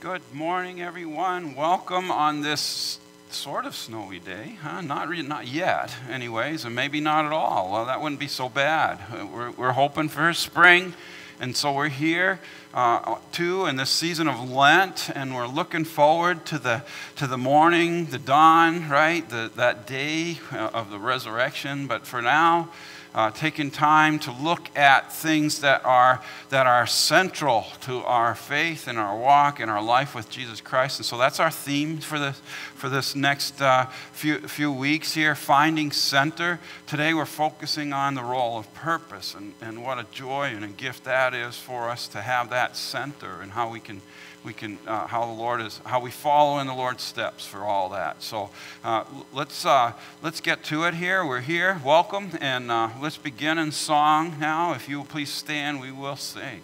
Good morning, everyone. Welcome on this sort of snowy day, huh? Not, re- not yet, anyways, and maybe not at all. Well, that wouldn't be so bad. Uh, We're, we're hoping for spring, and so we're here uh, too in this season of Lent, and we're looking forward to the to the morning, the dawn, right? The, that day uh, of the resurrection. But for now. Uh, taking time to look at things that are that are central to our faith and our walk and our life with Jesus Christ, and so that's our theme for this for this next uh, few few weeks here. Finding center. Today we're focusing on the role of purpose and, and what a joy and a gift that is for us to have that center and how we can we can uh, how the Lord is how we follow in the Lord's steps for all that. So uh, let's uh, let's get to it here. We're here. Welcome, and uh, let's begin in song now. If you will please stand, we will sing.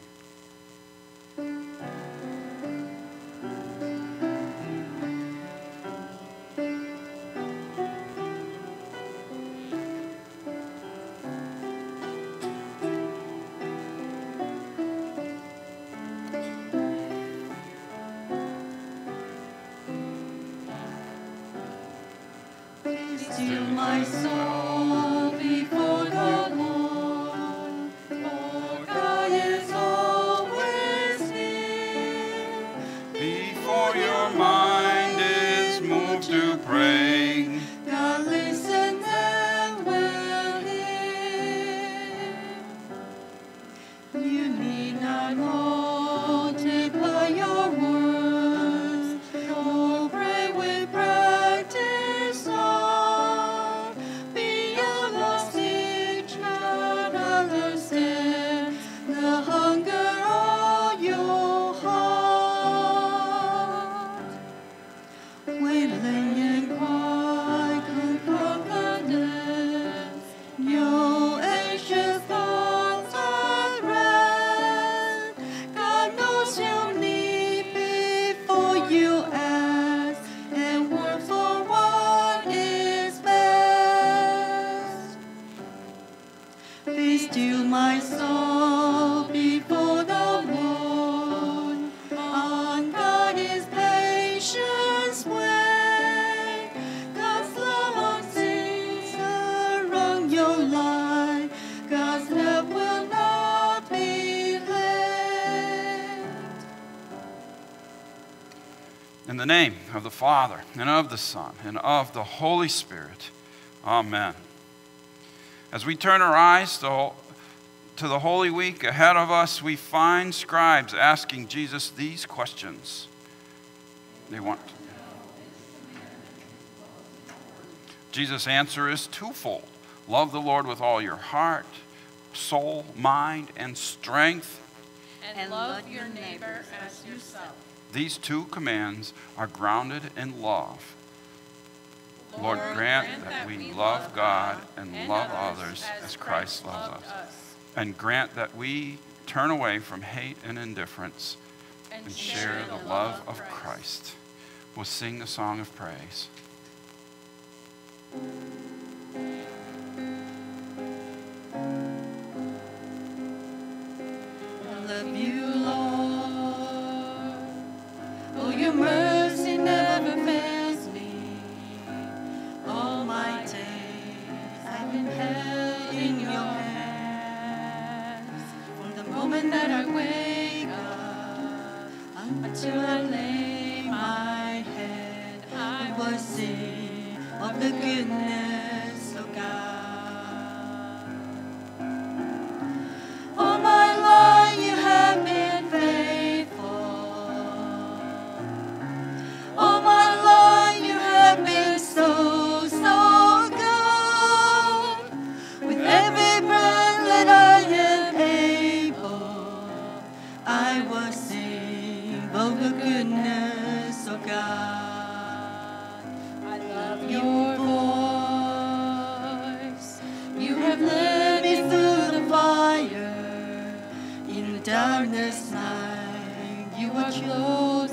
Be still, my soul, before the Lord. On God is patience way. God's love unseen around your life. God's love will not be left. in the name of the Father and of the Son and of the Holy Spirit, Amen. As we turn our eyes to, to the Holy Week ahead of us, we find scribes asking Jesus these questions. They want. Jesus' answer is twofold love the Lord with all your heart, soul, mind, and strength. and love your neighbor as yourself. These two commands are grounded in love. Lord, grant that we love God and love others as Christ loves us. And grant that we turn away from hate and indifference and share the love of Christ. We'll sing the song of praise. I love you, Lord. That I wake up until I lay my head, I will sing of the goodness you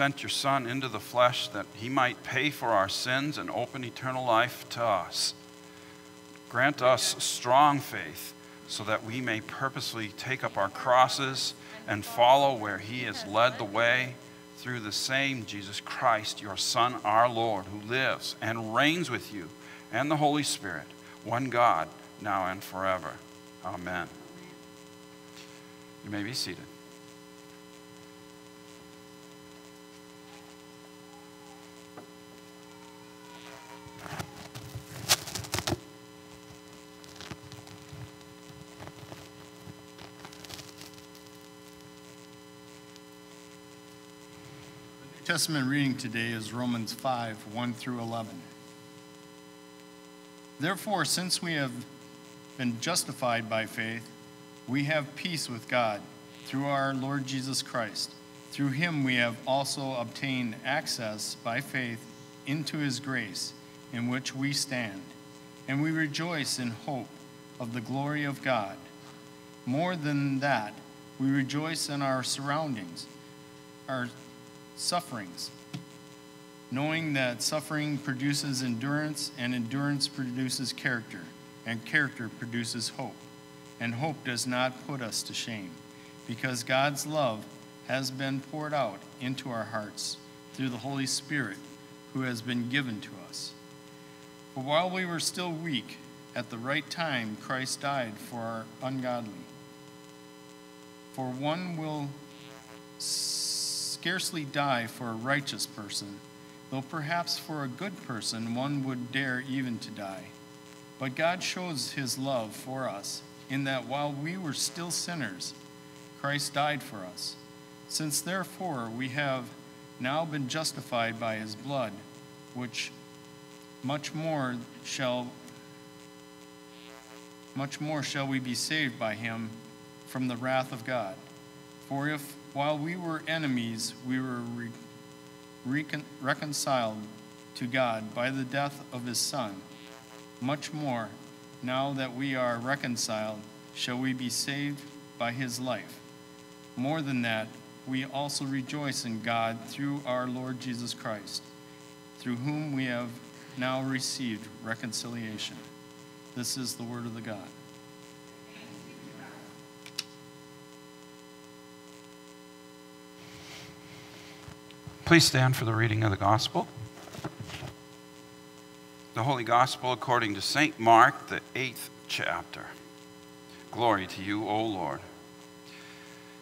sent your Son into the flesh that he might pay for our sins and open eternal life to us. Grant us strong faith so that we may purposely take up our crosses and follow where he has led the way through the same Jesus Christ, your Son, our Lord, who lives and reigns with you and the Holy Spirit, one God, now and forever. Amen. You may be seated. Testament reading today is Romans 5 1 through 11. Therefore, since we have been justified by faith, we have peace with God through our Lord Jesus Christ. Through him we have also obtained access by faith into his grace in which we stand, and we rejoice in hope of the glory of God. More than that, we rejoice in our surroundings, our sufferings, knowing that suffering produces endurance, and endurance produces character, and character produces hope. And hope does not put us to shame, because God's love has been poured out into our hearts through the Holy Spirit who has been given to us. For while we were still weak, at the right time Christ died for our ungodly. For one will scarcely die for a righteous person, though perhaps for a good person one would dare even to die. But God shows his love for us in that while we were still sinners, Christ died for us. Since therefore we have now been justified by his blood, which much more shall much more shall we be saved by him from the wrath of God. For if while we were enemies, we were re- recon- reconciled to God by the death of his Son. Much more, now that we are reconciled, shall we be saved by his life. More than that, we also rejoice in God through our Lord Jesus Christ, through whom we have now received reconciliation. This is the word of the God. Please stand for the reading of the Gospel. The Holy Gospel according to St. Mark, the eighth chapter. Glory to you, O Lord.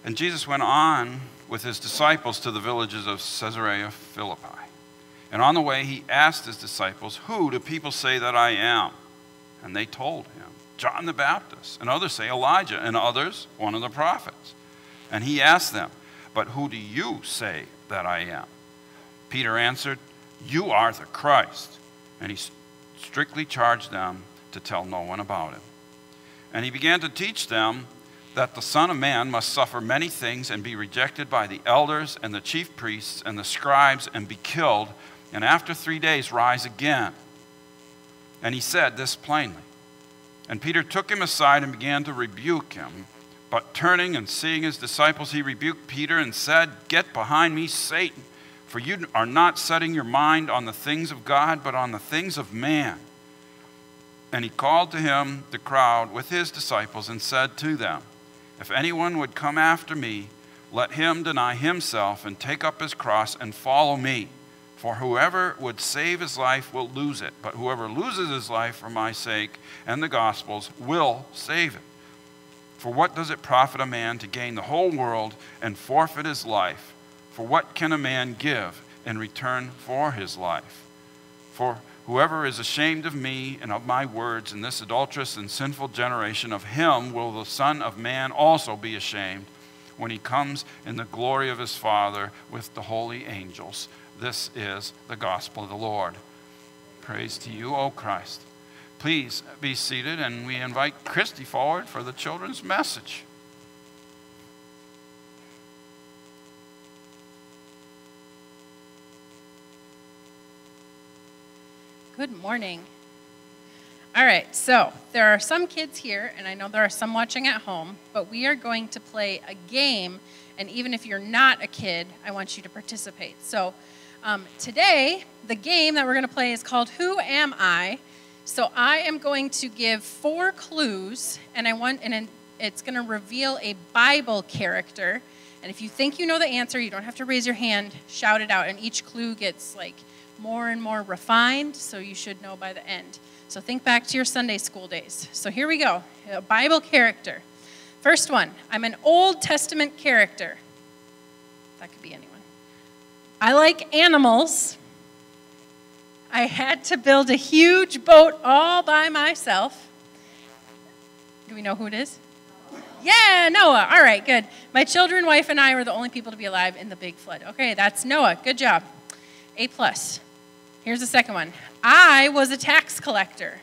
And Jesus went on with his disciples to the villages of Caesarea Philippi. And on the way, he asked his disciples, Who do people say that I am? And they told him, John the Baptist. And others say Elijah, and others, one of the prophets. And he asked them, But who do you say that I am? Peter answered, You are the Christ. And he strictly charged them to tell no one about him. And he began to teach them that the Son of Man must suffer many things and be rejected by the elders and the chief priests and the scribes and be killed, and after three days rise again. And he said this plainly. And Peter took him aside and began to rebuke him. But turning and seeing his disciples, he rebuked Peter and said, Get behind me, Satan, for you are not setting your mind on the things of God, but on the things of man. And he called to him the crowd with his disciples and said to them, If anyone would come after me, let him deny himself and take up his cross and follow me. For whoever would save his life will lose it, but whoever loses his life for my sake and the gospel's will save it. For what does it profit a man to gain the whole world and forfeit his life? For what can a man give in return for his life? For whoever is ashamed of me and of my words in this adulterous and sinful generation, of him will the Son of Man also be ashamed when he comes in the glory of his Father with the holy angels. This is the gospel of the Lord. Praise to you, O Christ. Please be seated, and we invite Christy forward for the children's message. Good morning. All right, so there are some kids here, and I know there are some watching at home, but we are going to play a game. And even if you're not a kid, I want you to participate. So um, today, the game that we're going to play is called Who Am I? So I am going to give four clues, and I want, and it's going to reveal a Bible character. And if you think you know the answer, you don't have to raise your hand, shout it out, and each clue gets like more and more refined, so you should know by the end. So think back to your Sunday school days. So here we go a Bible character. First one I'm an Old Testament character. That could be anyone. I like animals. I had to build a huge boat all by myself. Do we know who it is? Yeah, Noah. All right, good. My children, wife, and I were the only people to be alive in the big flood. Okay, that's Noah. Good job. A plus. Here's the second one. I was a tax collector.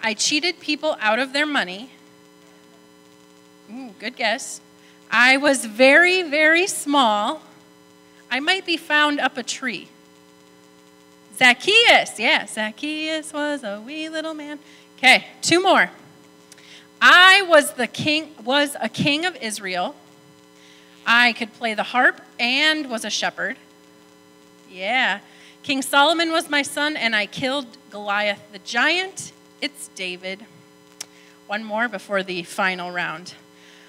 I cheated people out of their money. Ooh, good guess. I was very, very small. I might be found up a tree. Zacchaeus. Yeah, Zacchaeus was a wee little man. Okay, two more. I was the king was a king of Israel. I could play the harp and was a shepherd. Yeah. King Solomon was my son and I killed Goliath the giant. It's David. One more before the final round.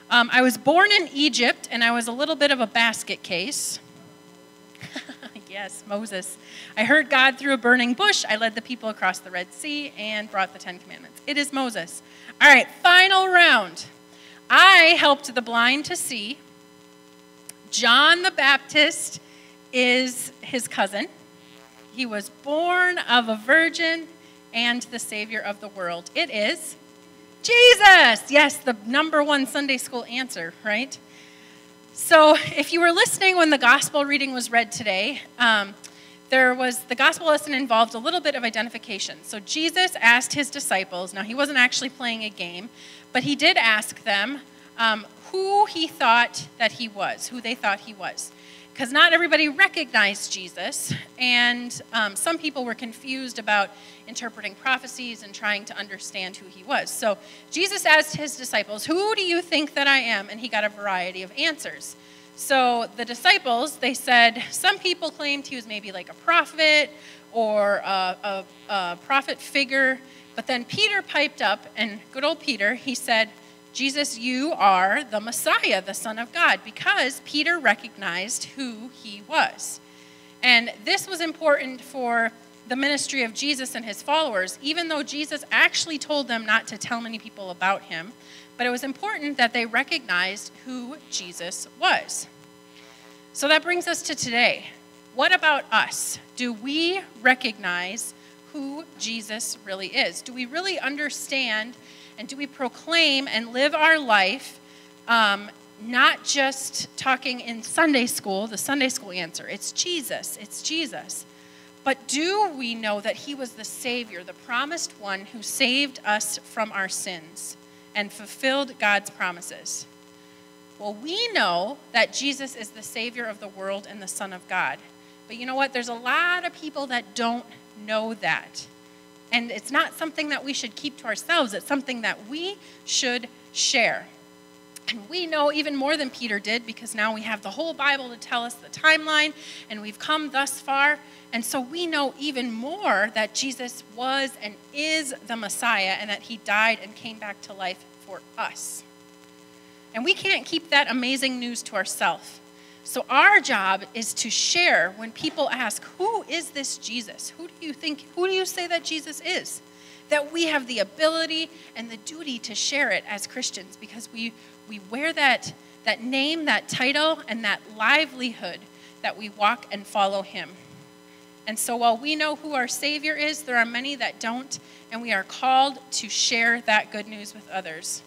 Um, I was born in Egypt and I was a little bit of a basket case. yes, Moses. I heard God through a burning bush. I led the people across the Red Sea and brought the Ten Commandments. It is Moses. All right, final round. I helped the blind to see. John the Baptist is his cousin. He was born of a virgin and the Savior of the world. It is Jesus. Yes, the number one Sunday school answer, right? So, if you were listening when the gospel reading was read today, um, there was the gospel lesson involved a little bit of identification. So Jesus asked his disciples, now he wasn't actually playing a game, but he did ask them um, who he thought that he was, who they thought he was. Because not everybody recognized Jesus, and um, some people were confused about interpreting prophecies and trying to understand who he was. So Jesus asked his disciples, Who do you think that I am? And he got a variety of answers. So the disciples, they said, some people claimed he was maybe like a prophet or a, a, a, prophet figure. But then Peter piped up, and good old Peter, he said, Jesus, you are the Messiah, the Son of God, because Peter recognized who he was. And this was important for the ministry of Jesus and his followers, even though Jesus actually told them not to tell many people about him. But it was important that they recognized who Jesus was. So that brings us to today. What about us? Do we recognize who Jesus really is? Do we really understand and do we proclaim and live our life um, not just talking in Sunday school, the Sunday school answer? It's Jesus. It's Jesus. But do we know that he was the Savior, the promised one who saved us from our sins? and fulfilled God's promises. Well, we know that Jesus is the Savior of the world and the Son of God. But you know what? There's a lot of people that don't know that. And it's not something that we should keep to ourselves, it's something that we should share. And we know even more than Peter did because now we have the whole Bible to tell us the timeline and we've come thus far. And so we know even more that Jesus was and is the Messiah and that he died and came back to life for us. And we can't keep that amazing news to ourselves. So our job is to share when people ask, Who is this Jesus? Who do you think, who do you say that Jesus is? That we have the ability and the duty to share it as Christians because we, we wear that, that name, that title, and that livelihood that we walk and follow Him. And so while we know who our Savior is, there are many that don't, and we are called to share that good news with others.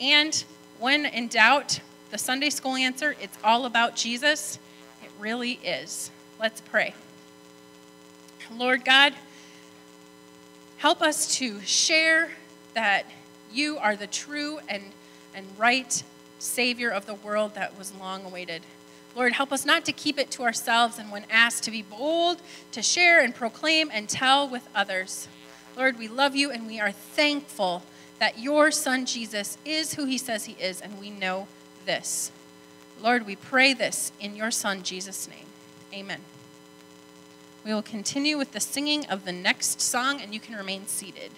And when in doubt, the Sunday school answer, it's all about Jesus. It really is. Let's pray. Lord God, help us to share that you are the true and, and right Savior of the world that was long awaited. Lord, help us not to keep it to ourselves and when asked to be bold, to share and proclaim and tell with others. Lord, we love you and we are thankful that your Son Jesus is who he says he is, and we know this. Lord, we pray this in your Son, Jesus' name. Amen. We will continue with the singing of the next song, and you can remain seated.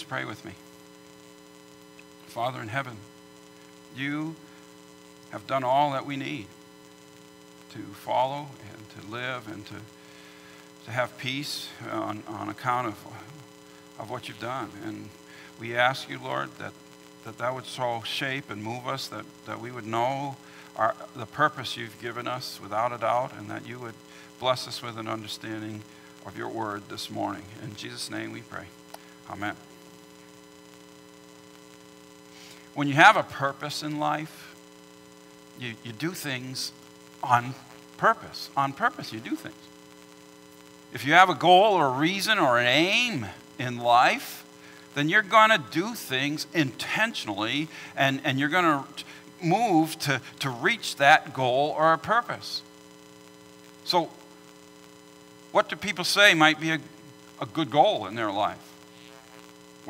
Please pray with me. Father in heaven, you have done all that we need to follow and to live and to, to have peace uh, on, on account of, of what you've done. And we ask you, Lord, that that, that would so shape and move us that, that we would know our, the purpose you've given us without a doubt and that you would bless us with an understanding of your word this morning. In Jesus' name we pray. Amen. Have a purpose in life, you, you do things on purpose. On purpose, you do things. If you have a goal or a reason or an aim in life, then you're going to do things intentionally and, and you're going to move to, to reach that goal or a purpose. So, what do people say might be a, a good goal in their life?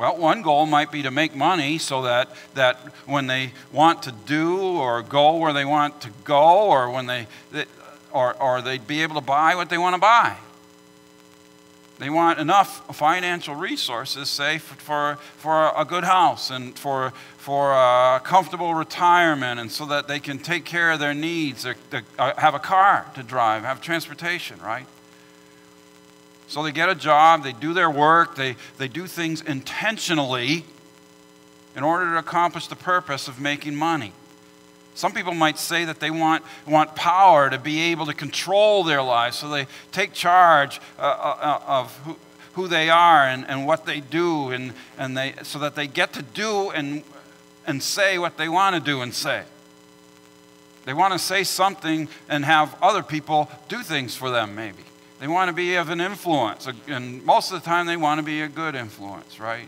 Well, one goal might be to make money so that, that when they want to do or go where they want to go, or when they, or, or they'd be able to buy what they want to buy. They want enough financial resources, say, for, for a good house and for, for a comfortable retirement, and so that they can take care of their needs, or, uh, have a car to drive, have transportation, right? So they get a job, they do their work, they, they do things intentionally in order to accomplish the purpose of making money. Some people might say that they want, want power to be able to control their lives, so they take charge uh, uh, uh, of who, who they are and, and what they do, and, and they, so that they get to do and, and say what they want to do and say. They want to say something and have other people do things for them, maybe. They want to be of an influence, and most of the time they want to be a good influence, right?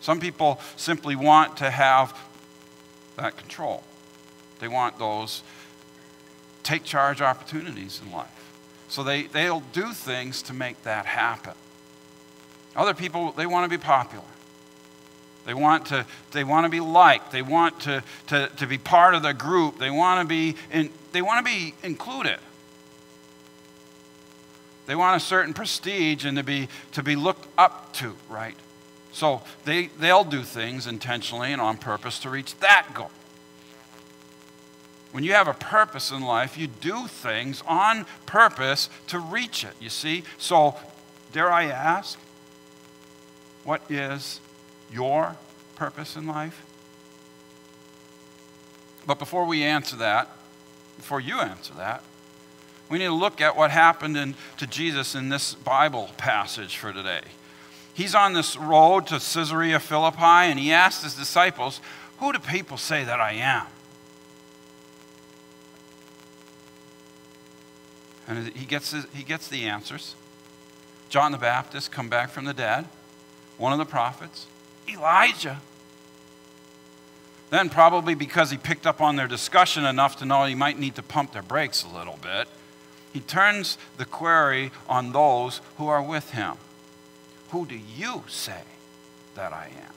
Some people simply want to have that control. They want those take charge opportunities in life. So they, they'll do things to make that happen. Other people, they want to be popular. They want to, they want to be liked. They want to, to, to be part of the group. They want to be, in, they want to be included. They want a certain prestige and to be, to be looked up to, right? So they, they'll do things intentionally and on purpose to reach that goal. When you have a purpose in life, you do things on purpose to reach it, you see? So, dare I ask, what is your purpose in life? But before we answer that, before you answer that, we need to look at what happened in, to Jesus in this Bible passage for today. He's on this road to Caesarea Philippi and he asked his disciples, Who do people say that I am? And he gets, his, he gets the answers. John the Baptist come back from the dead, one of the prophets, Elijah. Then, probably because he picked up on their discussion enough to know he might need to pump their brakes a little bit, he turns the query on those who are with him Who do you say that I am?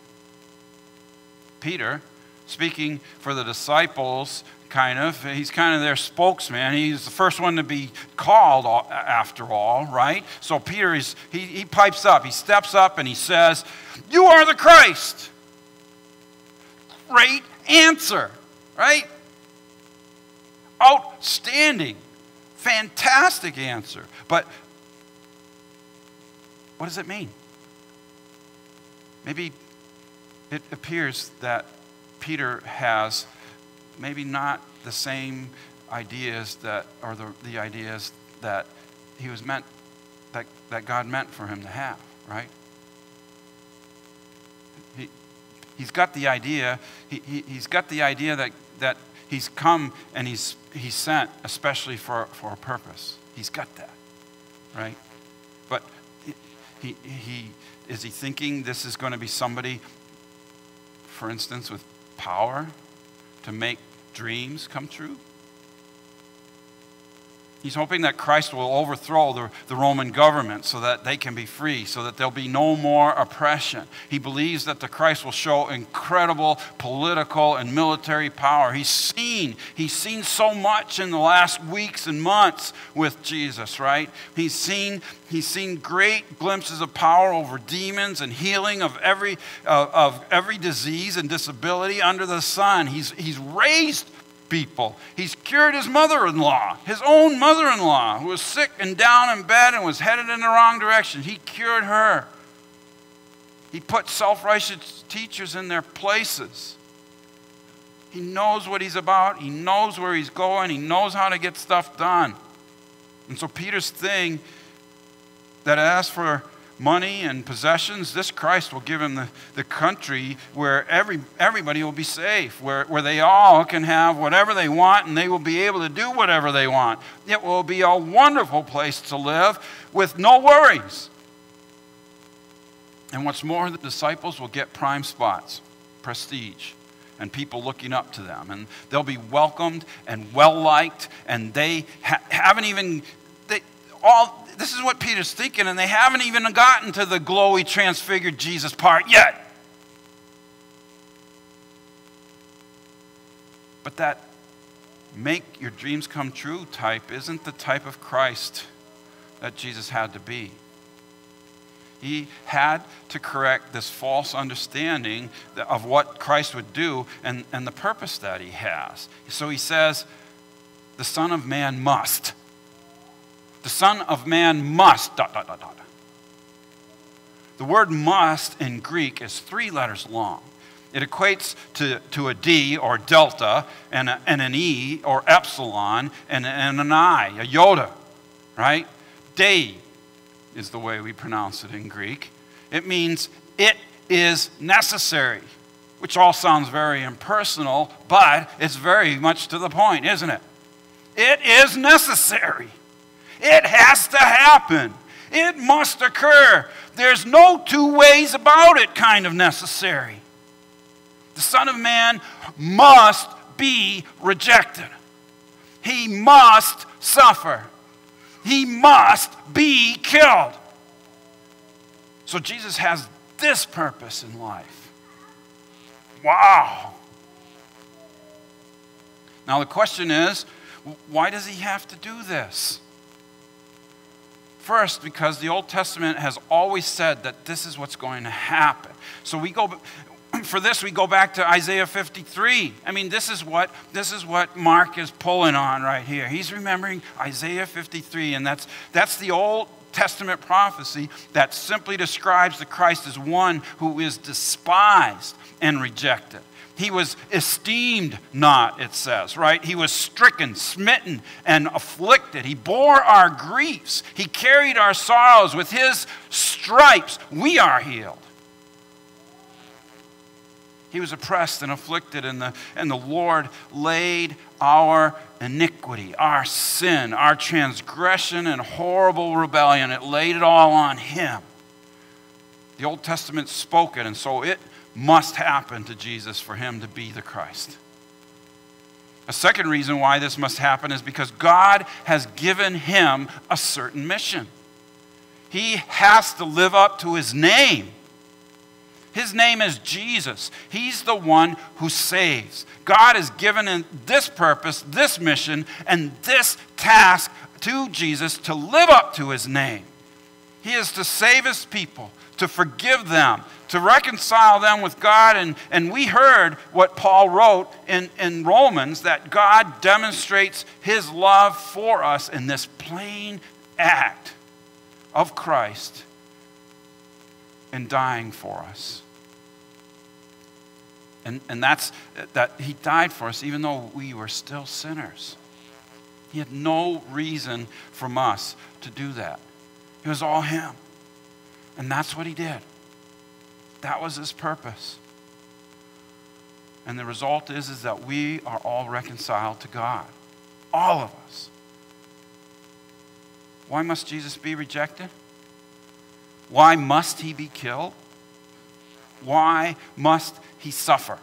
Peter, speaking for the disciples, kind of. He's kind of their spokesman. He's the first one to be called after all, right? So Peter, is, he, he pipes up, he steps up and he says, You are the Christ. Great answer, right? Outstanding, fantastic answer. But what does it mean? Maybe it appears that Peter has maybe not the same ideas that are the, the ideas that he was meant that, that God meant for him to have, right? He, he's got the idea, he, he, he's got the idea that, that he's come and he's, he's sent especially for, for a purpose. He's got that, right? But he, he, is he thinking this is going to be somebody, for instance, with power to make dreams come true? He's hoping that Christ will overthrow the, the Roman government so that they can be free, so that there'll be no more oppression. He believes that the Christ will show incredible political and military power. He's seen, he's seen so much in the last weeks and months with Jesus, right? He's seen, he's seen great glimpses of power over demons and healing of every, uh, of every disease and disability under the sun. He's, he's raised people. He's cured his mother in law, his own mother in law, who was sick and down in bed and was headed in the wrong direction. He cured her. He put self righteous teachers in their places. He knows what he's about, he knows where he's going, he knows how to get stuff done. And so Peter's thing that asks for money and possessions, this Christ will give him the, the country where every, everybody will be safe, where, where they all can have whatever they want and they will be able to do whatever they want. It will be a wonderful place to live with no worries. And what's more, the disciples will get prime spots, prestige, and people looking up to them. And they'll be welcomed and well liked, and they ha- haven't even, they, all, this is what Peter's thinking, and they haven't even gotten to the glowy, transfigured Jesus part yet. But that make your dreams come true type isn't the type of Christ that Jesus had to be. He had to correct this false understanding of what Christ would do and, and the purpose that he has. So he says, The Son of Man must. The Son of Man must. Dot, dot, dot, dot. The word must in Greek is three letters long. It equates to, to a D or delta and, a, and an E or epsilon and, and an I, a iota, right? Dei is the way we pronounce it in Greek. It means it is necessary, which all sounds very impersonal, but it's very much to the point, isn't it? It is necessary. It has to happen. It must occur. There's no two ways about it, kind of necessary. The Son of Man must be rejected, he must suffer he must be killed. So Jesus has this purpose in life. Wow. Now the question is why does he have to do this? First, because the Old Testament has always said that this is what's going to happen. So we go for this we go back to Isaiah 53. I mean, this is what this is what Mark is pulling on right here. He's remembering Isaiah 53 and that's that's the Old Testament prophecy that simply describes the Christ as one who is despised and rejected. He was esteemed not, it says, right? He was stricken, smitten, and afflicted. He bore our griefs. He carried our sorrows. With his stripes, we are healed. He was oppressed and afflicted, and the, and the Lord laid our iniquity, our sin, our transgression, and horrible rebellion. It laid it all on Him. The Old Testament spoke it, and so it must happen to Jesus for Him to be the Christ. A second reason why this must happen is because God has given Him a certain mission. He has to live up to His name. His name is Jesus. He's the one who saves. God has given him this purpose, this mission, and this task to Jesus to live up to his name. He is to save his people, to forgive them, to reconcile them with God. And, and we heard what Paul wrote in, in Romans that God demonstrates his love for us in this plain act of Christ in dying for us. And, and that's that he died for us even though we were still sinners. He had no reason from us to do that. It was all him. And that's what he did. That was his purpose. And the result is, is that we are all reconciled to God. All of us. Why must Jesus be rejected? Why must he be killed? Why must he suffer?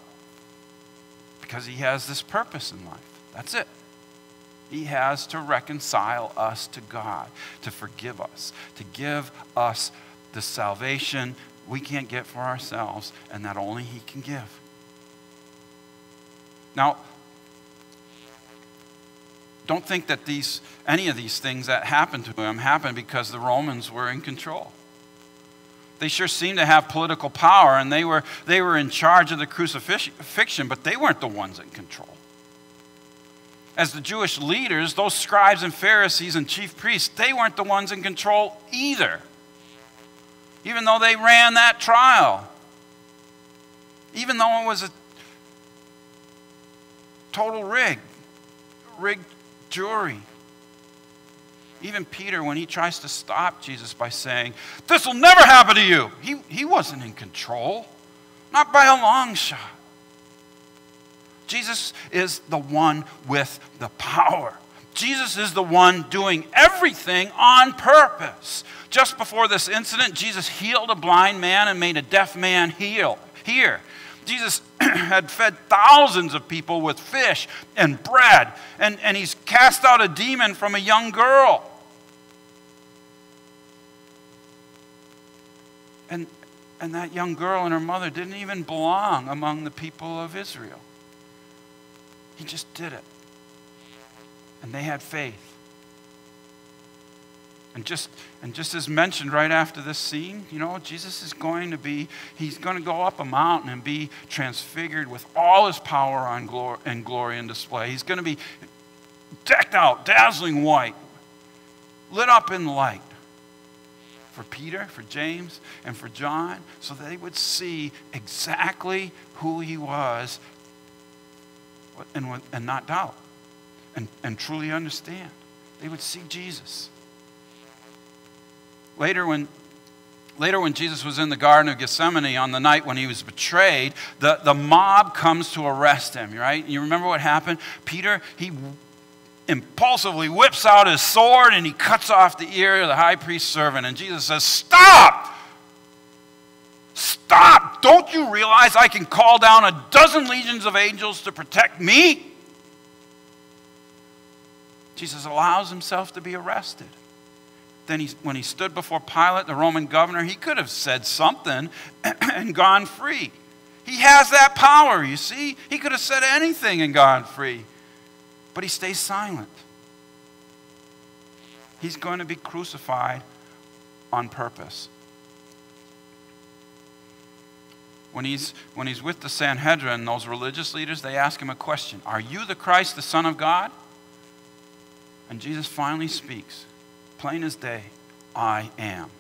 Because he has this purpose in life. That's it. He has to reconcile us to God, to forgive us, to give us the salvation we can't get for ourselves and that only He can give. Now, don't think that these, any of these things that happened to him happened because the Romans were in control. They sure seemed to have political power and they were, they were in charge of the crucifixion, but they weren't the ones in control. As the Jewish leaders, those scribes and Pharisees and chief priests, they weren't the ones in control either. Even though they ran that trial, even though it was a total rig, rigged jury. Even Peter, when he tries to stop Jesus by saying, This will never happen to you, he, he wasn't in control, not by a long shot. Jesus is the one with the power. Jesus is the one doing everything on purpose. Just before this incident, Jesus healed a blind man and made a deaf man heal, Here, Jesus had fed thousands of people with fish and bread, and, and he's cast out a demon from a young girl. And, and that young girl and her mother didn't even belong among the people of Israel. He just did it. And they had faith. And just, and just as mentioned right after this scene, you know, Jesus is going to be, he's going to go up a mountain and be transfigured with all his power on glory, and glory and display. He's going to be decked out, dazzling white, lit up in light for Peter, for James, and for John, so they would see exactly who he was and, and not doubt and, and truly understand. They would see Jesus. Later, when Later, when Jesus was in the Garden of Gethsemane on the night when he was betrayed, the, the mob comes to arrest him, right? You remember what happened? Peter, he impulsively whips out his sword and he cuts off the ear of the high priest's servant. And Jesus says, Stop! Stop! Don't you realize I can call down a dozen legions of angels to protect me? Jesus allows himself to be arrested then he, when he stood before Pilate, the Roman governor, he could have said something and gone free. He has that power, you see. He could have said anything and gone free. But he stays silent. He's going to be crucified on purpose. When he's, when he's with the Sanhedrin, those religious leaders, they ask him a question Are you the Christ, the Son of God? And Jesus finally speaks plain as day I am.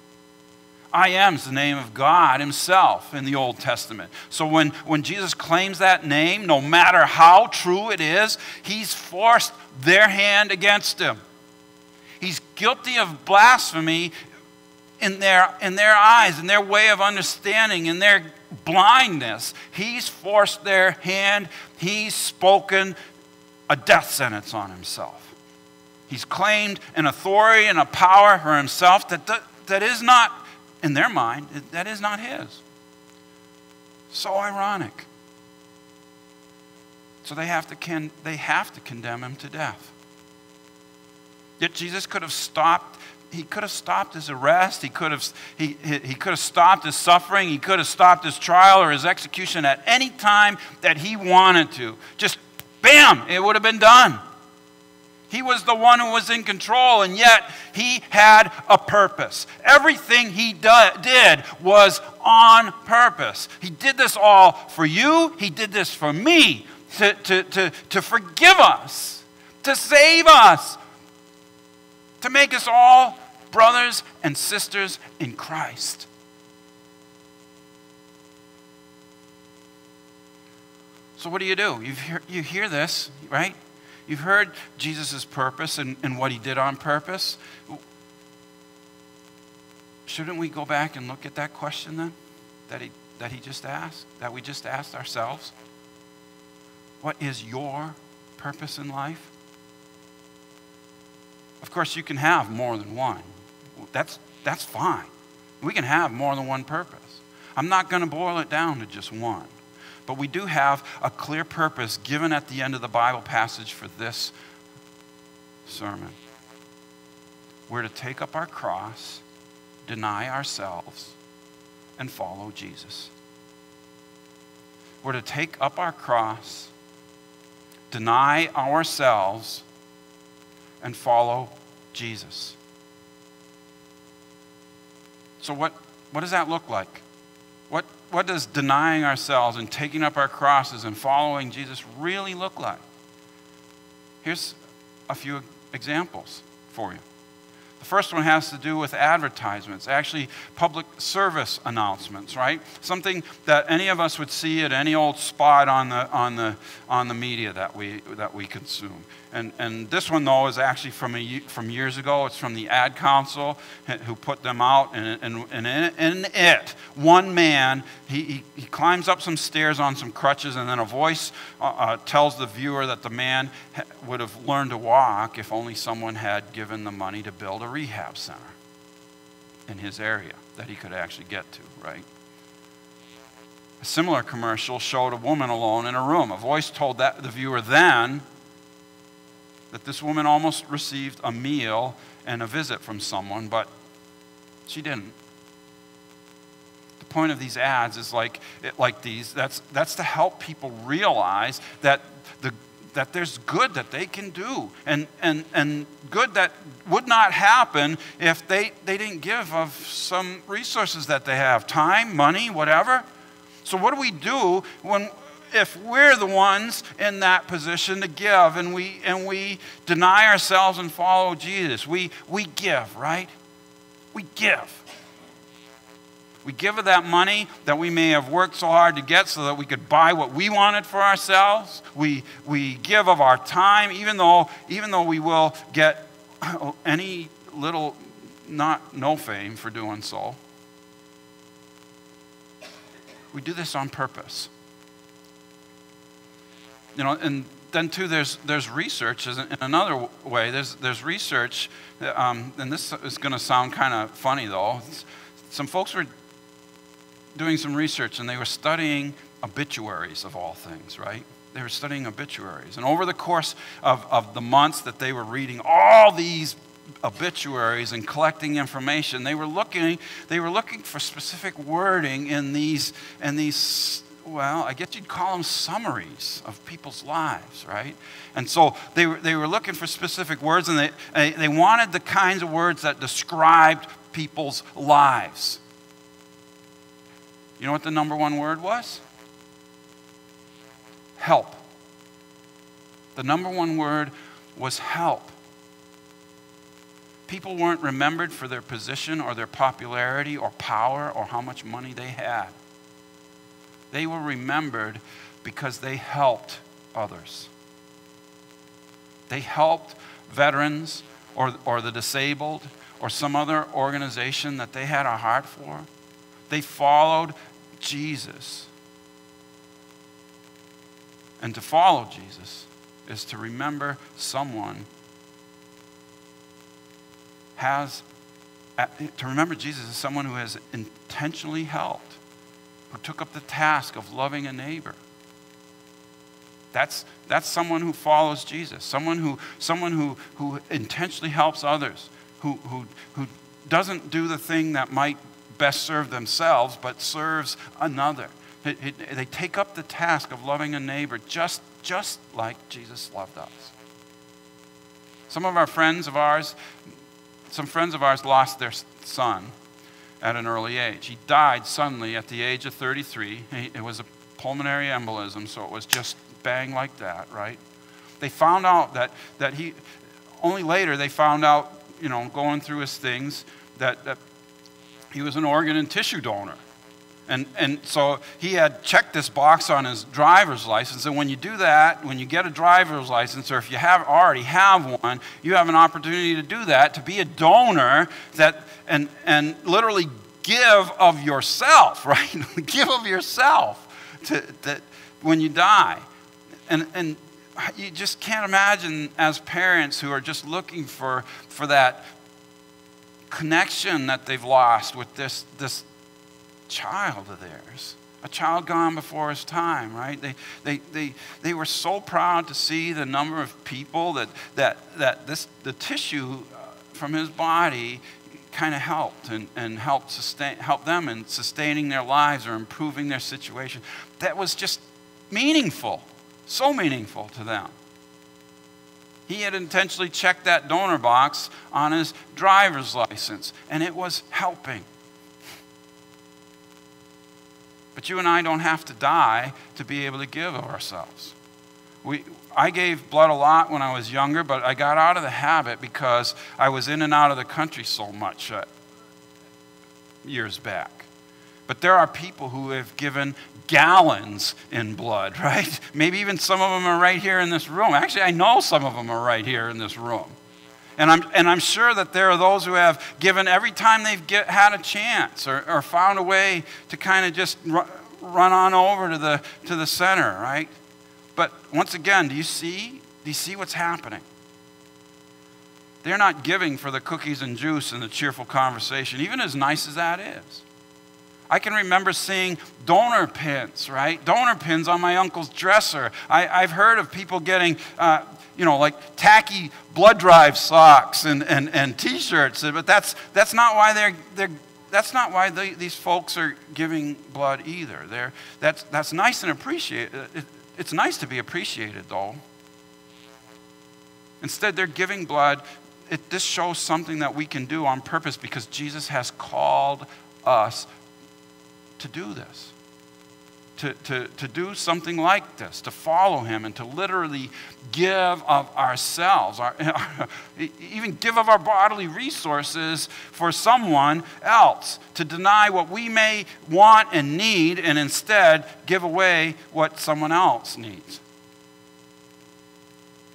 I am is the name of God Himself in the Old Testament. So when, when Jesus claims that name, no matter how true it is, He's forced their hand against Him. He's guilty of blasphemy in their, in their eyes, in their way of understanding, in their blindness. He's forced their hand, He's spoken a death sentence on Himself. He's claimed an authority and a power for himself that, that, that is not, in their mind, that is not his. So ironic. So they have to, con- they have to condemn him to death. Yet Jesus could have stopped. He could have stopped his arrest. He could have, he, he could have stopped his suffering. He could have stopped his trial or his execution at any time that he wanted to. Just bam, it would have been done. He was the one who was in control, and yet he had a purpose. Everything he did was on purpose. He did this all for you, he did this for me, to, to, to, to forgive us, to save us, to make us all brothers and sisters in Christ. So, what do you do? You hear, you hear this, right? You've heard Jesus' purpose and, and what he did on purpose. Shouldn't we go back and look at that question then that he, that he just asked, that we just asked ourselves? What is your purpose in life? Of course, you can have more than one. That's, that's fine. We can have more than one purpose. I'm not going to boil it down to just one. But we do have a clear purpose given at the end of the Bible passage for this sermon. We're to take up our cross, deny ourselves, and follow Jesus. We're to take up our cross, deny ourselves, and follow Jesus. So, what, what does that look like? What, what does denying ourselves and taking up our crosses and following Jesus really look like? Here's a few examples for you. The first one has to do with advertisements, actually public service announcements, right? Something that any of us would see at any old spot on the, on the, on the media that we, that we consume. And, and this one, though, is actually from, a, from years ago. It's from the Ad Council who put them out. And, and, and in, it, one man, he, he, he, climbs up some stairs on some crutches, and then a voice uh, uh, tells the viewer that the man would have learned to walk if only someone had given the money to build a rehab center in his area that he could actually get to, right? A similar commercial showed a woman alone in a room. A voice told that, the viewer then that this woman almost received a meal and a visit from someone, but she didn't. The point of these ads is like, like these, that's, that's to help people realize that, the, that there's good that they can do and, and, and good that would not happen if they, they didn't give of some resources that they have time, money, whatever. So, what do we do when if we're the ones in that position to give and we, and we deny ourselves and follow Jesus, we, we give, right? We give. We give of that money that we may have worked so hard to get so that we could buy what we wanted for ourselves. We, we give of our time, even though, even though we will get any little, not no fame for doing so. We do this on purpose you know, and then too, there's there's research in another way. There's there's research, um, and this is going to sound kind of funny though. Some folks were doing some research, and they were studying obituaries of all things, right? They were studying obituaries, and over the course of, of the months that they were reading all these obituaries and collecting information, they were looking they were looking for specific wording in these in these well, I guess you'd call them summaries of people's lives, right? And so they were, they were looking for specific words, and they, they wanted the kinds of words that described people's lives. You know what the number one word was? Help. The number one word was help. People weren't remembered for their position or their popularity or power or how much money they had. They were remembered because they helped others. They helped veterans or, or the disabled or some other organization that they had a heart for. They followed Jesus. And to follow Jesus is to remember someone has to remember Jesus is someone who has intentionally helped who took up the task of loving a neighbor. That's, that's someone who follows Jesus, someone who, someone who, who intentionally helps others, who, who, who doesn't do the thing that might best serve themselves, but serves another. It, it, they take up the task of loving a neighbor just, just like Jesus loved us. Some of our friends of ours, some friends of ours lost their son at an early age. He died suddenly at the age of 33. He, it was a pulmonary embolism, so it was just bang like that, right? They found out that, that he, only later they found out, you know, going through his things, that, that he was an organ and tissue donor. And, and so he had checked this box on his driver's license. And when you do that, when you get a driver's license, or if you have already have one, you have an opportunity to do that, to be a donor that, and, and literally give of yourself, right? give of yourself to, to, when you die. And, and you just can't imagine as parents who are just looking for, for that connection that they've lost with this, this child of theirs a child gone before his time, right? They, they, they, they were so proud to see the number of people that, that, that this, the tissue uh, from his body kind of helped and, and helped, sustain, help them in sustaining their lives or improving their situation. That was just meaningful, so meaningful to them. He had intentionally checked that donor box on his driver's license, and it was helping. But you and I don't have to die to be able to give of ourselves. We, I gave blood a lot when I was younger, but I got out of the habit because I was in and out of the country so much uh, years back. But there are people who have given gallons in blood, right? Maybe even some of them are right here in this room. Actually, I know some of them are right here in this room. And I'm, and I'm sure that there are those who have given every time they've get, had a chance or, or found a way to kind of just run, run on over to the, to the center, right? But once again, do you see? Do you see what's happening? They're not giving for the cookies and juice and the cheerful conversation, even as nice as that is. I can remember seeing donor pins, right? Donor pins on my uncle's dresser. I, have heard of people getting, uh, you know, like tacky blood drive socks and, and, and t shirts, but that's, that's not why they're, they're that's not why they, these folks are giving blood either. They're, that's, that's nice and appreciate. Uh, it, it's nice to be appreciated, though. Instead, they're giving blood. It, this shows something that we can do on purpose because Jesus has called us to do this, to, to, to do something like this, to follow him and to literally give of ourselves, our, even give of our bodily resources for someone else, to deny what we may want and need and instead give away what someone else needs.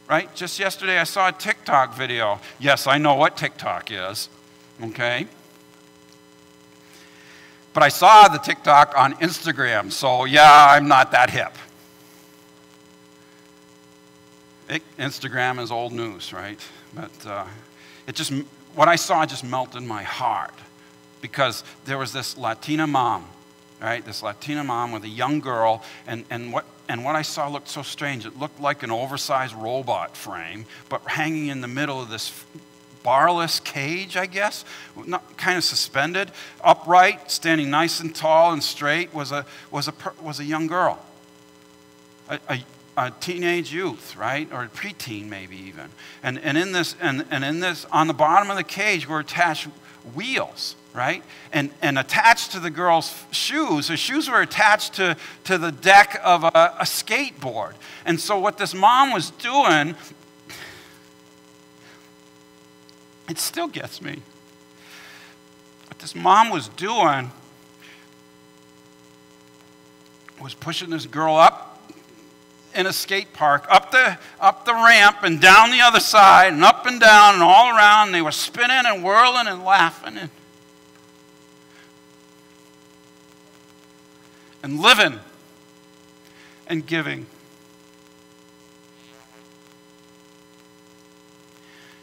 Right? Just yesterday I saw a TikTok video. Yes, I know what TikTok is. Okay? But I saw the TikTok on Instagram, so yeah, I'm not that hip. It, Instagram is old news, right? But uh, it just, what I saw just melted my heart because there was this Latina mom, right? This Latina mom with a young girl, and, and, what, and what I saw looked so strange. It looked like an oversized robot frame, but hanging in the middle of this barless cage, I guess, not, kind of suspended, upright, standing nice and tall and straight, was a, was a, was a young girl, a, a, a teenage youth, right, or a preteen maybe even. And, and, in this, and, and in this, on the bottom of the cage were attached wheels, right? And, and attached to the girl's shoes, her shoes were attached to, to the deck of a, a skateboard. And so what this mom was doing It still gets me. What this mom was doing was pushing this girl up in a skate park, up the, up the ramp and down the other side, and up and down and all around. And they were spinning and whirling and laughing and, and living and giving.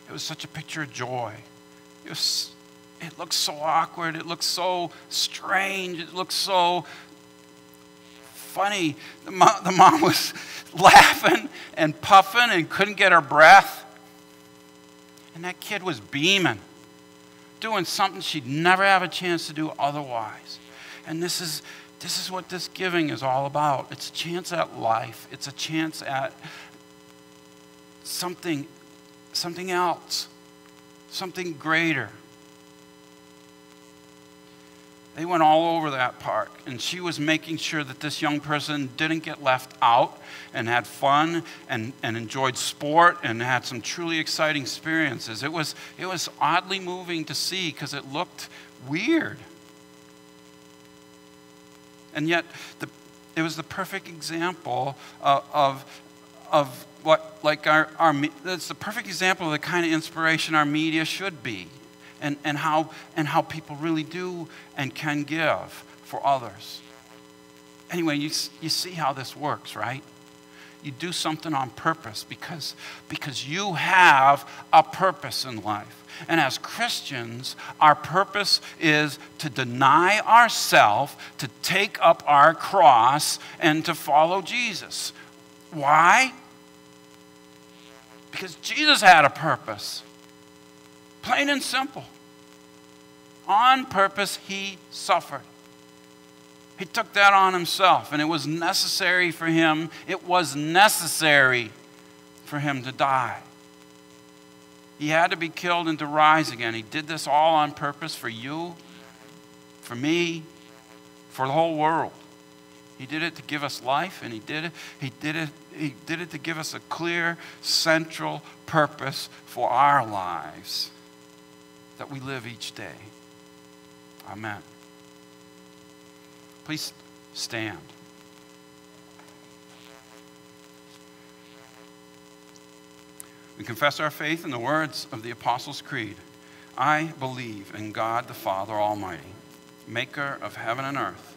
It was such a picture of joy. It, was, it looked so awkward. It looked so strange. It looked so funny. The mom, the mom was laughing and puffing and couldn't get her breath. And that kid was beaming, doing something she'd never have a chance to do otherwise. And this is, this is what this giving is all about. It's a chance at life, it's a chance at something something else, something greater. They went all over that park, and she was making sure that this young person didn't get left out and had fun and, and enjoyed sport and had some truly exciting experiences. It was, it was oddly moving to see because it looked weird. And yet, the, it was the perfect example of, of, of what, like our, our, that's the perfect example of the kind of inspiration our media should be and, and, how, and how people really do and can give for others. Anyway, you, you see how this works, right? You do something on purpose because, because you have a purpose in life. And as Christians, our purpose is to deny ourselves, to take up our cross, and to follow Jesus. Why? Because Jesus had a purpose. Plain and simple. On purpose, he suffered. He took that on himself, and it was necessary for him. It was necessary for him to die. He had to be killed and to rise again. He did this all on purpose for you, for me, for the whole world. He did it to give us life, and he did it. He did it he did it to give us a clear, central purpose for our lives that we live each day. Amen. Please stand. We confess our faith in the words of the Apostles' Creed. I believe in God the Father Almighty, maker of heaven and earth,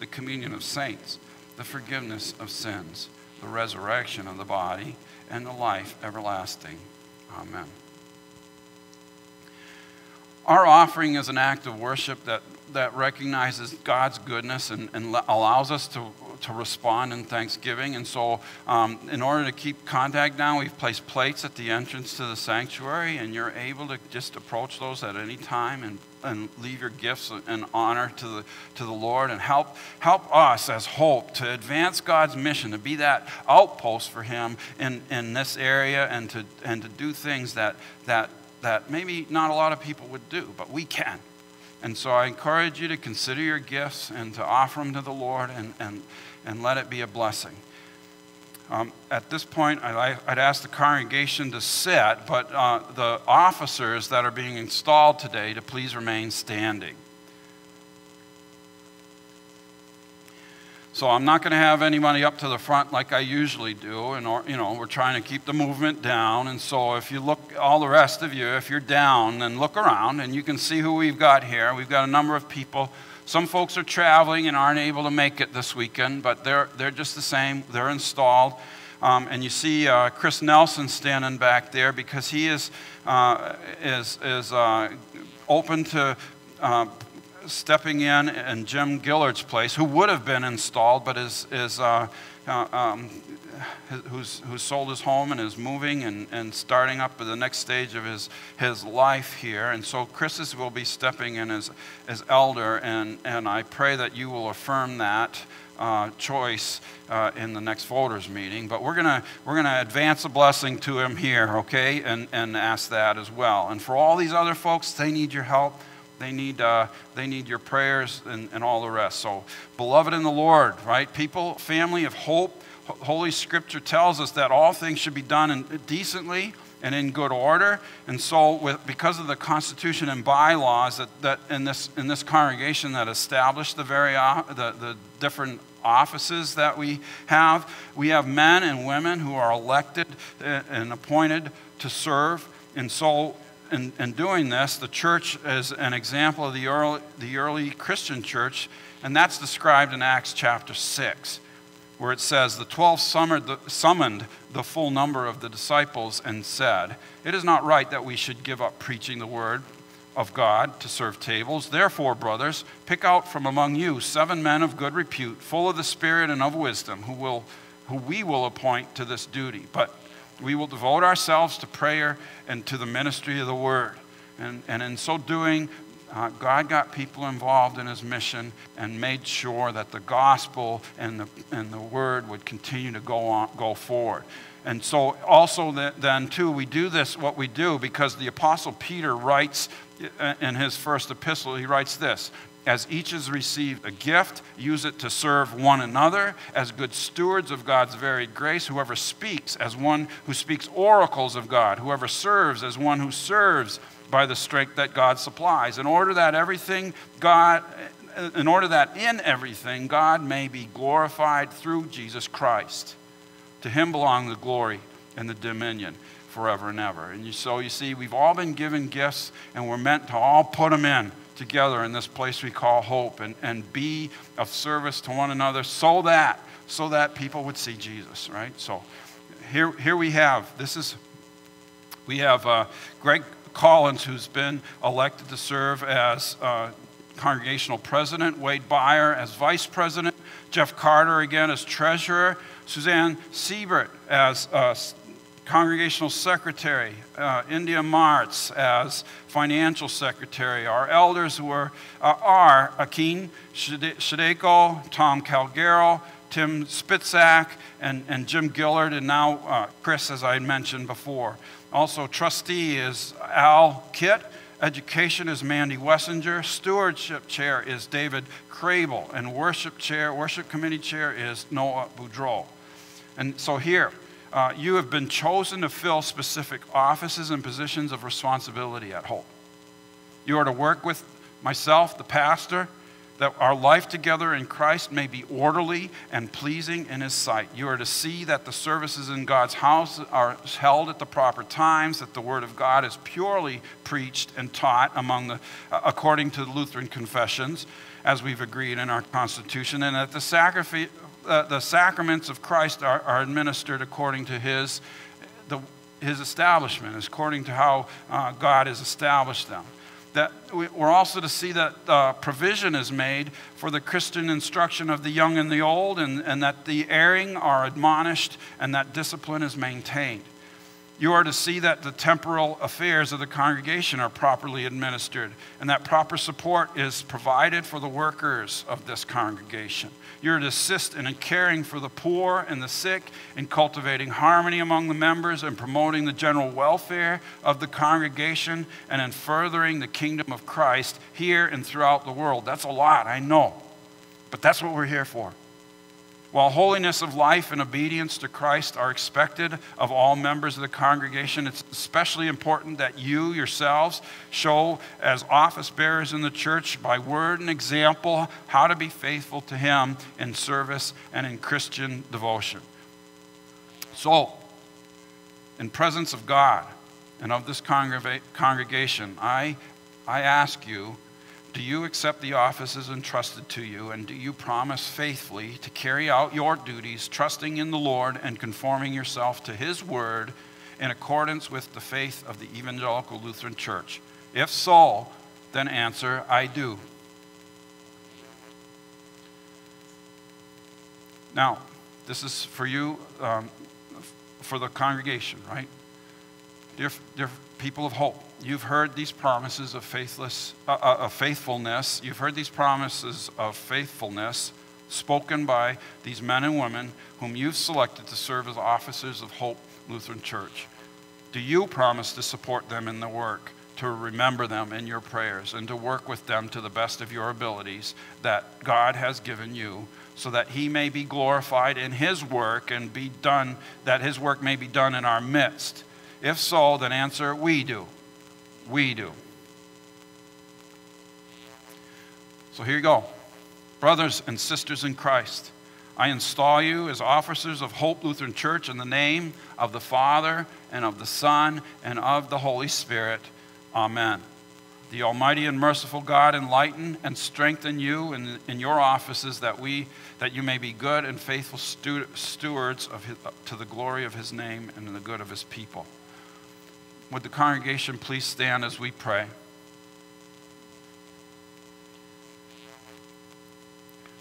the communion of saints, the forgiveness of sins, the resurrection of the body, and the life everlasting. Amen. Our offering is an act of worship that, that recognizes God's goodness and, and allows us to, to respond in thanksgiving. And so, um, in order to keep contact now, we've placed plates at the entrance to the sanctuary, and you're able to just approach those at any time and, and leave your gifts and honor to the, to the Lord and help, help us as Hope to advance God's mission, to be that outpost for Him in, in this area and to, and to do things that, that that maybe not a lot of people would do, but we can. And so I encourage you to consider your gifts and to offer them to the Lord and, and, and let it be a blessing. Um, at this point, I, would ask the congregation to sit, but uh, the officers that are being installed today to please remain standing. So I'm not going to have anybody up to the front like I usually do, and you know we're trying to keep the movement down. And so if you look, all the rest of you, if you're down, then look around, and you can see who we've got here. We've got a number of people. Some folks are traveling and aren't able to make it this weekend, but they're they're just the same. They're installed. Um, and you see uh, Chris Nelson standing back there because he is, uh, is, is uh, open to uh, stepping in in Jim Gillard's place, who would have been installed, but is, is uh, uh, um, who's, who's sold his home and is moving and, and starting up the next stage of his, his life here. And so Chris will be stepping in as, as elder, and, and I pray that you will affirm that. Uh, choice uh, in the next voters meeting, but we're gonna we're gonna advance a blessing to him here, okay, and and ask that as well. And for all these other folks, they need your help. They need, uh, they need your prayers and, and all the rest. So, beloved in the Lord, right? People, family of hope, Holy Scripture tells us that all things should be done in, decently and in good order. And so, with, because of the Constitution and bylaws that, that in, this, in this congregation that established the, very, the, the different offices that we have, we have men and women who are elected uh, and appointed to serve. And so, in, in doing this, the church is an example of the early, the early Christian church, and that's described in Acts chapter 6, where it says, The twelve summoned the full number of the disciples and said, It is not right that we should give up preaching the word of God to serve tables. Therefore, brothers, pick out from among you seven men of good repute, full of the Spirit and of wisdom, who, will, who we will appoint to this duty. But we will devote ourselves to prayer and to the ministry of the word. And, and in so doing, uh, God got people involved in his mission and made sure that the gospel and the, and the word would continue to go, on, go forward. And so, also, then, too, we do this, what we do, because the Apostle Peter writes uh, in his first epistle, he writes this as each has received a gift, use it to serve one another as good stewards of God's varied grace. Whoever speaks as one who speaks oracles of God, whoever serves as one who serves by the strength that God supplies, in order that everything God in order that in everything God may be glorified through Jesus Christ. To him belong the glory and the dominion forever and ever. And you, so you see, we've all been given gifts and we're meant to all put them in together in this place we call hope and, and be of service to one another so that so that people would see jesus right? So here, here we have this is we have uh, greg collins who's been elected to serve as uh, congregational president, Wade Byer as vice president, Jeff Carter again as treasurer, Suzanne Siebert as uh, congregational secretary, uh, India Martz as financial secretary. Our elders were, uh, are Akin Shadeko, Tom Calgaro, Tim Spitzak, and, and Jim Gillard, and now uh, Chris, as I mentioned before. Also, trustee is Al Kitt. Education is Mandy Wessinger. Stewardship chair is David Crable. And worship chair, worship committee chair is Noah Boudreau. And so here, uh, you have been chosen to fill specific offices and positions of responsibility at Hope. You are to work with myself, the pastor, that our life together in Christ may be orderly and pleasing in His sight. You are to see that the services in God's house are held at the proper times, that the Word of God is purely preached and taught among the, uh, according to the Lutheran confessions, as we've agreed in our Constitution, and that the sacrifice, uh, the sacraments of Christ are, are administered according to his, the, his establishment, according to how uh, God has established them. That we're also to see that uh, provision is made for the Christian instruction of the young and the old, and, and that the erring are admonished and that discipline is maintained. You are to see that the temporal affairs of the congregation are properly administered and that proper support is provided for the workers of this congregation. You're to assist in caring for the poor and the sick, in cultivating harmony among the members and promoting the general welfare of the congregation, and in furthering the kingdom of Christ here and throughout the world. That's a lot, I know, but that's what we're here for. While holiness of life and obedience to Christ are expected of all members of the congregation, it's especially important that you yourselves show, as office bearers in the church, by word and example, how to be faithful to Him in service and in Christian devotion. So, in presence of God and of this congregation, I, I ask you do you accept the offices entrusted to you, and do you promise faithfully to carry out your duties, trusting in the Lord and conforming yourself to His word in accordance with the faith of the Evangelical Lutheran Church? If so, then answer, I do. Now, this is for you, um, for the congregation, right? Dear, dear people of hope, you've heard these promises of, faithless, uh, uh, of faithfulness. You've heard these promises of faithfulness spoken by these men and women whom you've selected to serve as officers of Hope Lutheran Church. Do you promise to support them in the work, to remember them in your prayers, and to work with them to the best of your abilities that God has given you? So that he may be glorified in his work and be done, that his work may be done in our midst. If so, then answer, we do we do. So here you go. Brothers and sisters in Christ, I install you as officers of Hope Lutheran Church in the name of the Father and of the Son and of the Holy Spirit. Amen. The Almighty and merciful God enlighten and strengthen you in, in your offices that, we, that you may be good and faithful stewards of his, to the glory of his name and the good of his people. Would the congregation please stand as we pray?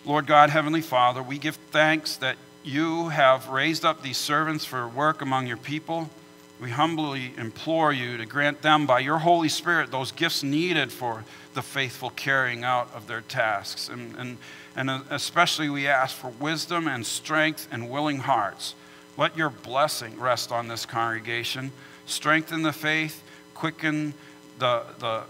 Lord God, Heavenly Father, we give thanks that you have raised up these servants for work among your people. We humbly implore you to grant them by your Holy Spirit those gifts needed for the faithful carrying out of their tasks. And, and, and especially we ask for wisdom and strength and willing hearts. Let your blessing rest on this congregation strengthen the faith, quicken the, the,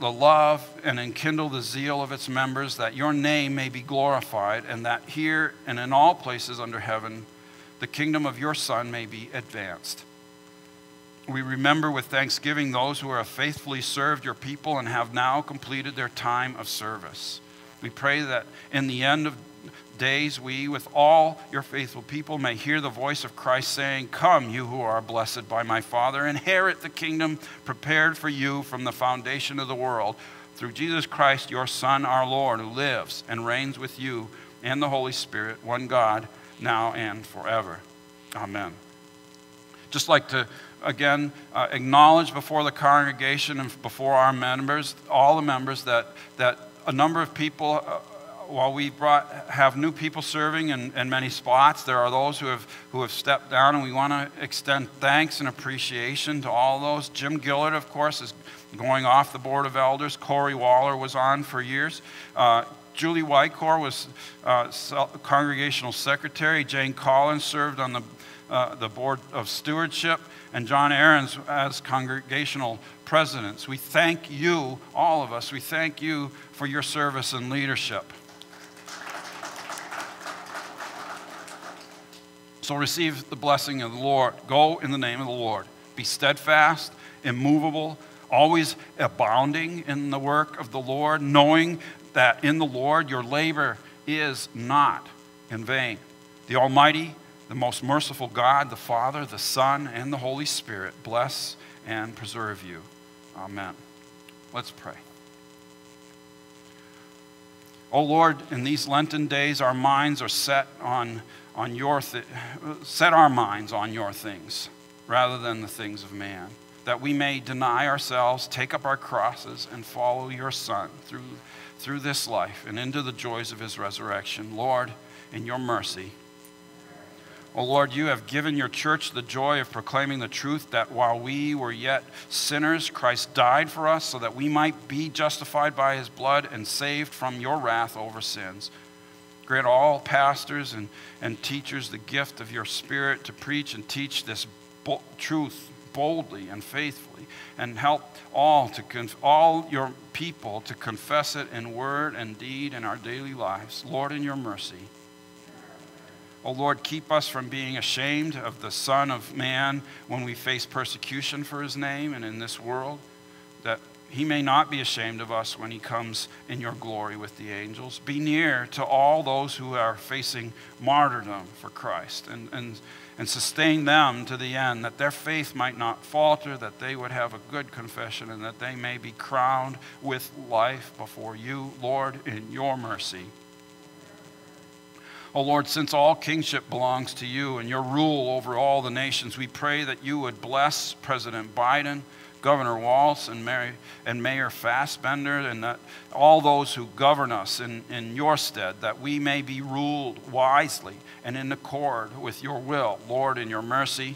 the love, and enkindle the zeal of its members, that your name may be glorified, and that here and in all places under heaven, the kingdom of your Son may be advanced. We remember with thanksgiving those who have faithfully served your people and have now completed their time of service. We pray that in the end of days we, with all your faithful people, may hear the voice of Christ saying, Come, you who are blessed by my Father, inherit the kingdom prepared for you from the foundation of the world, through Jesus Christ, your Son, our Lord, who lives and reigns with you and the Holy Spirit, one God, now and forever. Amen. Just like to again uh, acknowledge before the congregation and before our members, all the members that, that a number of people, uh, while we brought, have new people serving in, in many spots, there are those who have, who have stepped down, and we want to extend thanks and appreciation to all those. Jim Gillard, of course, is going off the Board of Elders. Corey Waller was on for years. Uh, Julie Wycor was uh, congregational secretary. Jane Collins served on the, uh, the Board of Stewardship. And John Aarons as congregational presidents. We thank you, all of us, we thank you for your service and leadership. So receive the blessing of the Lord. Go in the name of the Lord. Be steadfast, immovable, always abounding in the work of the Lord, knowing that in the Lord your labor is not in vain. The Almighty, the most merciful God, the Father, the Son, and the Holy Spirit bless and preserve you. Amen. Let's pray. Oh Lord, in these Lenten days, our minds are set on on your th- set our minds on your things rather than the things of man that we may deny ourselves take up our crosses and follow your son through through this life and into the joys of his resurrection. Lord in your mercy O oh Lord, you have given your church the joy of proclaiming the truth that while we were yet sinners, Christ died for us so that we might be justified by his blood and saved from your wrath over sins. Grant all pastors and, and teachers the gift of your Spirit to preach and teach this bo- truth boldly and faithfully, and help all to all your people to confess it in word and deed in our daily lives. Lord, in your mercy. O Lord, keep us from being ashamed of the Son of Man when we face persecution for his name and in this world, that he may not be ashamed of us when he comes in your glory with the angels. Be near to all those who are facing martyrdom for Christ and, and, and sustain them to the end, that their faith might not falter, that they would have a good confession, and that they may be crowned with life before you, Lord, in your mercy. O Lord, since all kingship belongs to you and your rule over all the nations, we pray that you would bless President Biden Governor Walz and, Mary, and Mayor Fasbender and that, all those who govern us in, in your stead, that we may be ruled wisely and in accord with your will, Lord, in your mercy.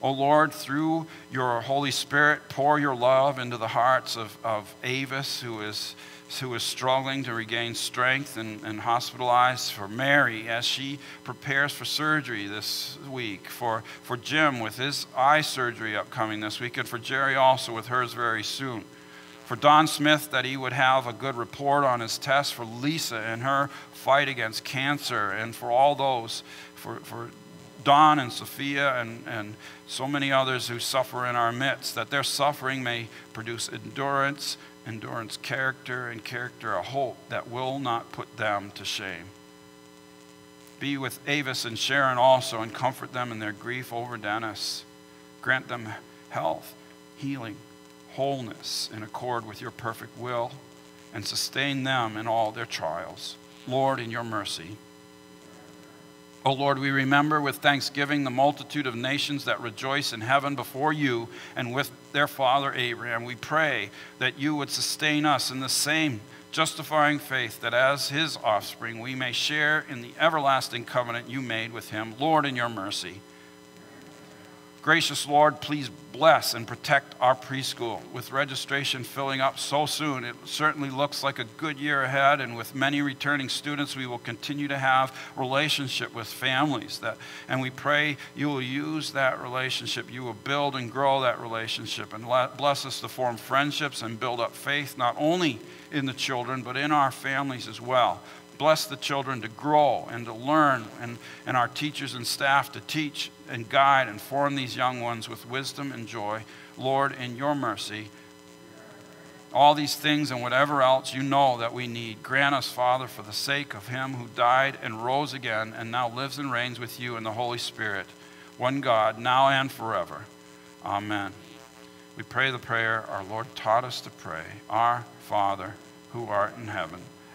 O Lord, through your Holy Spirit, pour your love into the hearts of, of Avis, who is who is struggling to regain strength and, and hospitalized, for Mary as she prepares for surgery this week, for, for Jim with his eye surgery upcoming this week, and for Jerry also with hers very soon. For Don Smith, that he would have a good report on his test, for Lisa and her fight against cancer, and for all those, for, for Don and Sophia and, and so many others who suffer in our midst, that their suffering may produce endurance endurance character, and character a hope that will not put them to shame. Be with Avis and Sharon also and comfort them in their grief over Dennis. Grant them health, healing, wholeness in accord with your perfect will, and sustain them in all their trials. Lord, in your mercy, O Lord, we remember with thanksgiving the multitude of nations that rejoice in heaven before you and with their father Abraham. We pray that you would sustain us in the same justifying faith, that as his offspring we may share in the everlasting covenant you made with him. Lord, in your mercy. Gracious Lord, please bless and protect our preschool. With registration filling up so soon, it certainly looks like a good year ahead. And with many returning students, we will continue to have relationship with families. That, and we pray you will use that relationship. You will build and grow that relationship and bless us to form friendships and build up faith, not only in the children, but in our families as well. Bless the children to grow and to learn, and, and our teachers and staff to teach and guide and form these young ones with wisdom and joy. Lord, in your mercy, all these things and whatever else you know that we need, grant us, Father, for the sake of him who died and rose again and now lives and reigns with you in the Holy Spirit, one God, now and forever. Amen. We pray the prayer our Lord taught us to pray Our Father, who art in heaven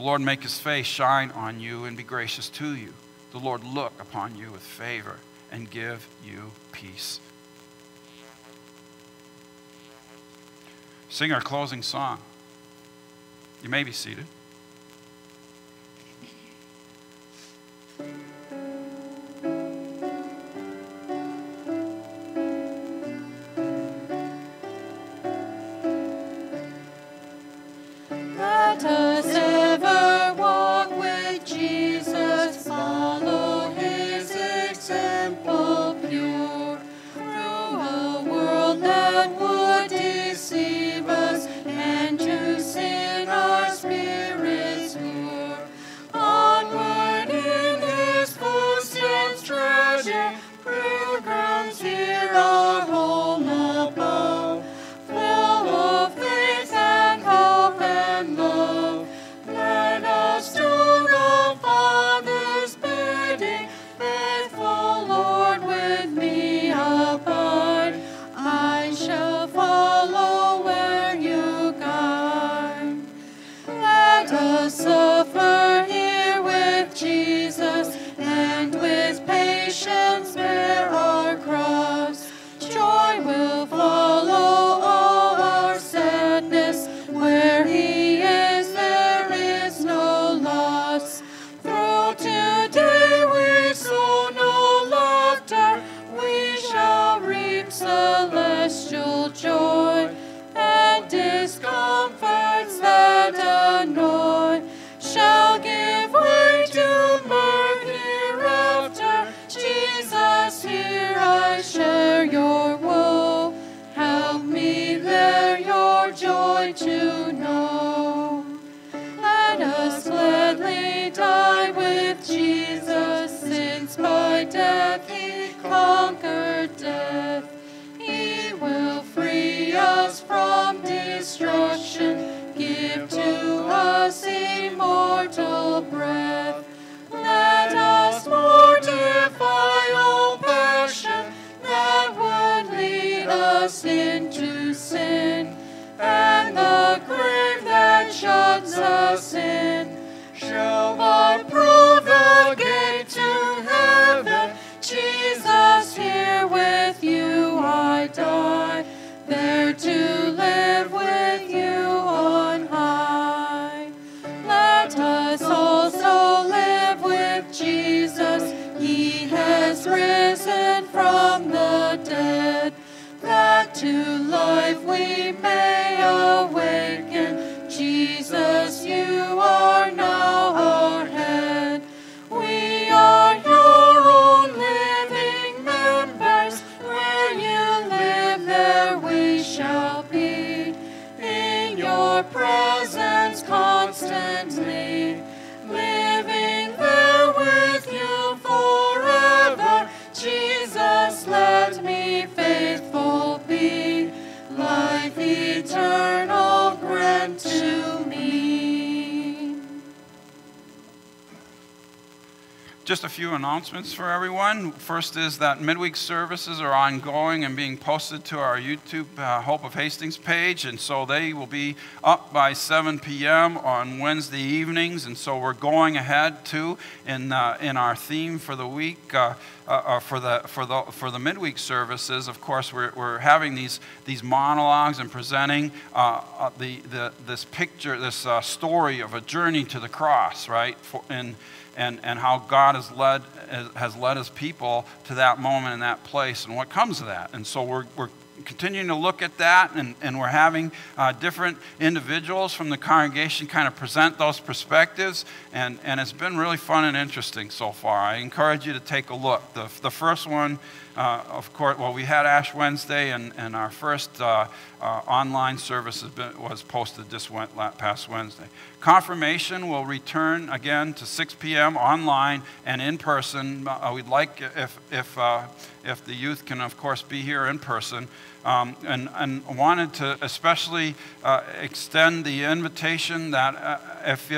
The Lord make his face shine on you and be gracious to you. The Lord look upon you with favor and give you peace. Sing our closing song. You may be seated. Let has risen from the dead, that to life Just a few announcements for everyone. First is that midweek services are ongoing and being posted to our YouTube uh, Hope of Hastings page, and so they will be up by 7 p.m. on Wednesday evenings. And so we're going ahead too in uh, in our theme for the week. Uh, uh, uh, for the for the for the midweek services, of course, we're, we're having these these monologues and presenting uh, uh, the, the this picture, this uh, story of a journey to the cross, right? For, and and, and how God has led, has led his people to that moment and that place and what comes of that. And so we're, we're continuing to look at that, and, and we're having uh, different individuals from the congregation kind of present those perspectives, and, and it's been really fun and interesting so far. I encourage you to take a look. The, the first one uh, of course, well, we had Ash Wednesday, and, and our first uh, uh, online service been, was posted this went, past Wednesday. Confirmation will return again to 6 p.m. online and in person. Uh, we'd like if, if, uh, if the youth can, of course, be here in person. Um, and, and wanted to especially uh, extend the invitation that if,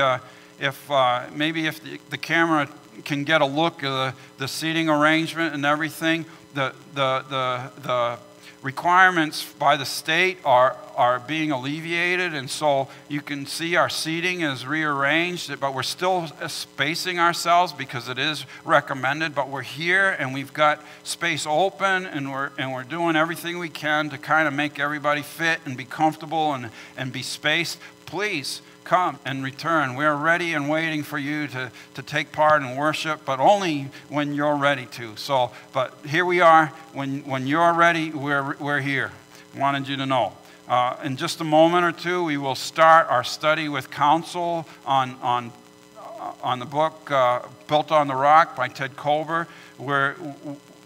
if maybe if the, the camera can get a look at the, the seating arrangement and everything, the, the, the, the requirements by the state are, are being alleviated, and so you can see our seating is rearranged, but we're still spacing ourselves because it is recommended. But we're here and we've got space open, and we're, and we're doing everything we can to kind of make everybody fit and be comfortable and, and be spaced. Please come and return. We're ready and waiting for you to, to take part in worship, but only when you're ready to. So, but here we are. When, when you're ready, we're, we're here. Wanted you to know. Uh, in just a moment or two, we will start our study with counsel on, on, uh, on the book uh, Built on the Rock by Ted Kober, where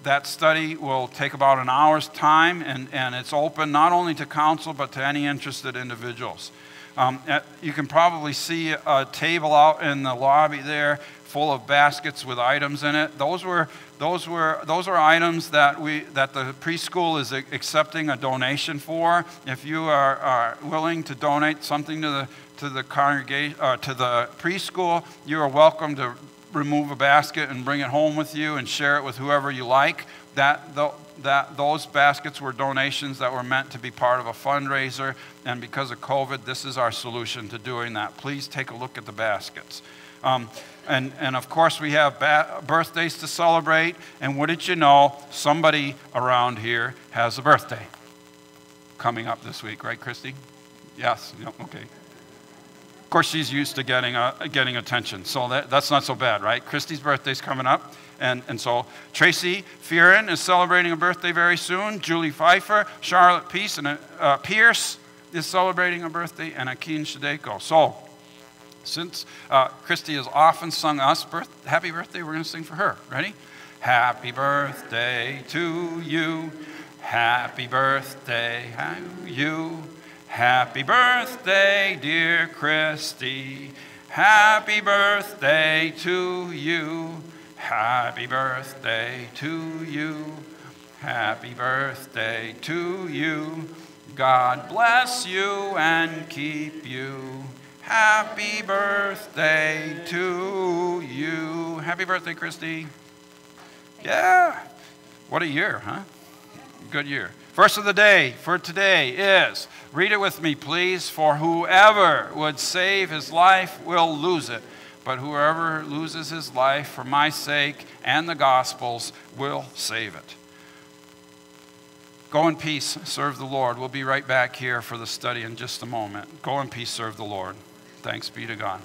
that study will take about an hour's time, and, and it's open not only to counsel, but to any interested individuals. Um, you can probably see a table out in the lobby there full of baskets with items in it. Those were those were those are items that we that the preschool is accepting a donation for. If you are, are willing to donate something to the to the congregation uh, to the preschool, you are welcome to remove a basket and bring it home with you and share it with whoever you like. That that those baskets were donations that were meant to be part of a fundraiser, and because of COVID, this is our solution to doing that. Please take a look at the baskets. Um, and, and of course, we have birthdays to celebrate, and what did you know? Somebody around here has a birthday coming up this week, right, Christy? Yes, okay. Of course, she's used to getting, uh, getting attention, so that, that's not so bad, right? Christy's birthday's coming up. And, and so Tracy Fearon is celebrating a birthday very soon. Julie Pfeiffer, Charlotte Peace, and uh, Pierce is celebrating a birthday, and Akin Shadeko. So, since uh, Christy has often sung us birth, happy birthday, we're going to sing for her. Ready? Happy birthday to you. Happy birthday to you. Happy birthday, dear Christy. Happy birthday to you. Happy birthday to you. Happy birthday to you. God bless you and keep you. Happy birthday to you. Happy birthday, Christy. Yeah. What a year, huh? Good year. Verse of the day for today is read it with me, please. For whoever would save his life will lose it but whoever loses his life for my sake and the gospel's will save it. Go in peace, serve the Lord. We'll be right back here for the study in just a moment. Go in peace, serve the Lord. Thanks be to God.